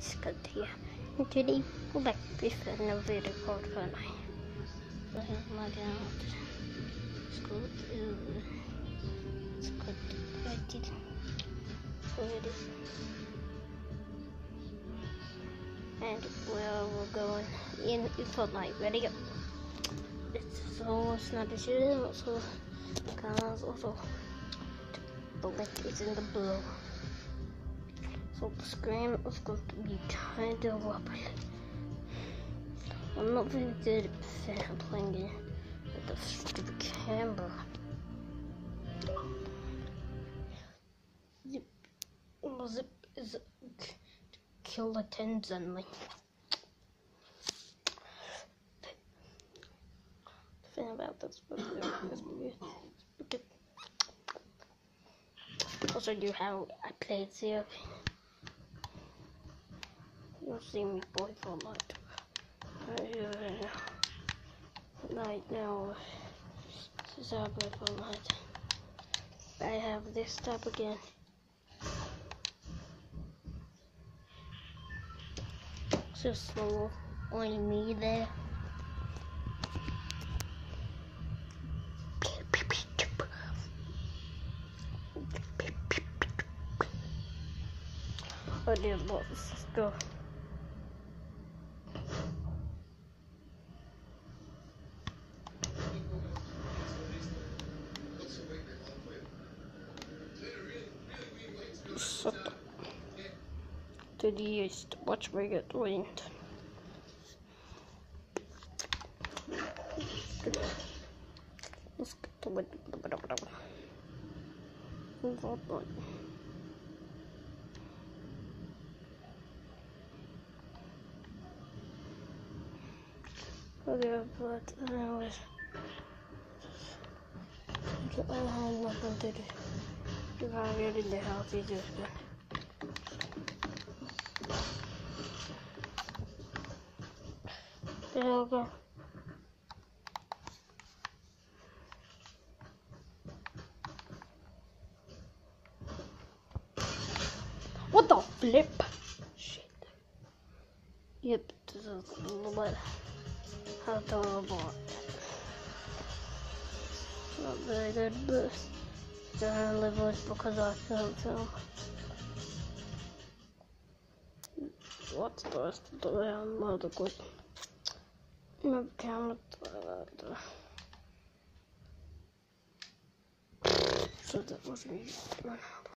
guys, here. And today, we're back with another video called Fortnite. So here's my it's good. I did. So it is. And where we're going in Fortnite. Ready up. It's almost not a shooting, so guys also the link is in the below. Screen is going to be kind of wobbly. I'm not very good at playing it with the stupid camera. Zip, zip is kill the tens only. The thing about this because also do how I played here. You'll see me play Fortnite. Right now, this is how I play Fortnite. I have this tab again. Just so only me there. I did lots of stuff. To the east, watch me get wind. Let's get the wind. Move on. Okay, but anyways, get my home nothing to do. If I get in the house, you just go. There we go. What the flip? Shit. Yep, this is a little bit adorable. Not very good, but I live with because I can't film. What's the rest of the way I'm not good? My camera. So that was me.